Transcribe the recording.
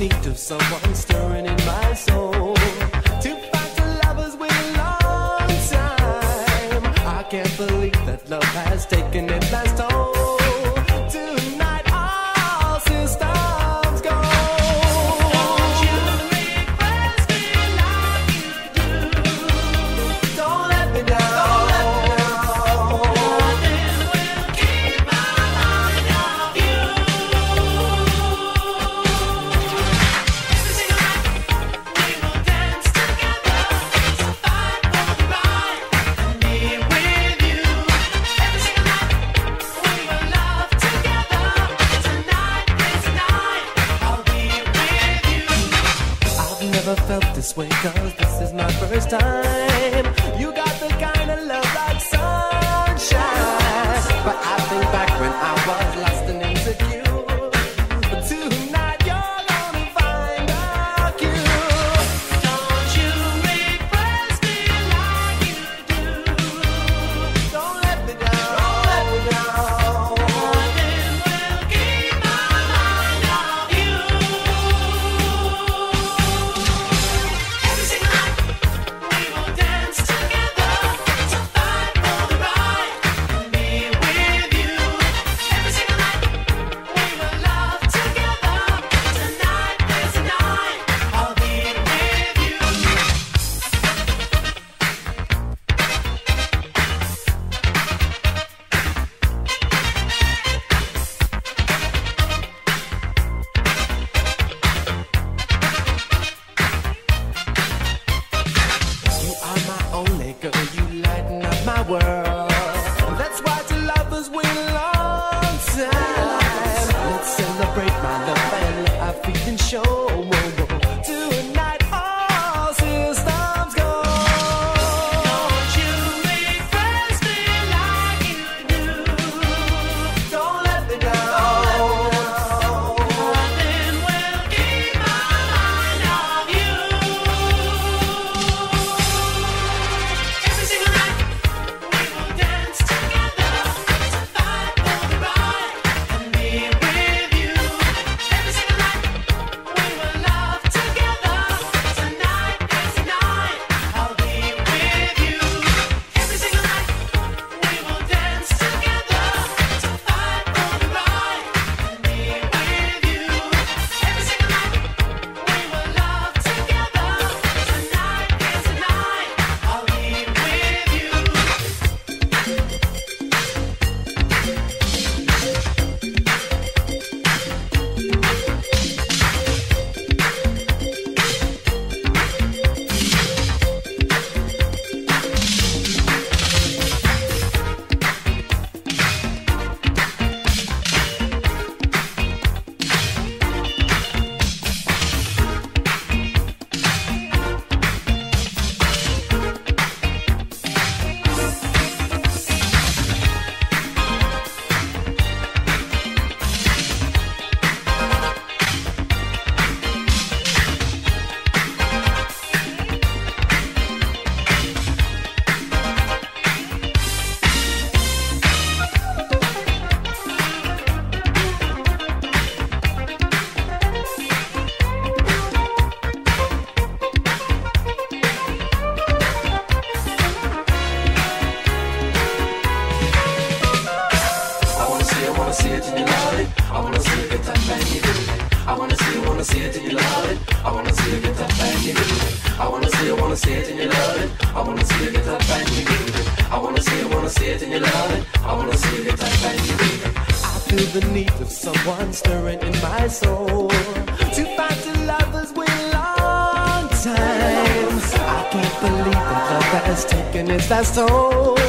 need of someone stirring in my soul. way, cause this is my first time. You got the kind of love like I wanna see you get that bang, nigga. I wanna see you, wanna see it, and you love it. I wanna see you wanna see it, and you love it. I wanna see you wanna see it, and you love it. I feel the need of someone stirring in my soul to find the lovers with long time. I can't believe the love that taken its last toll.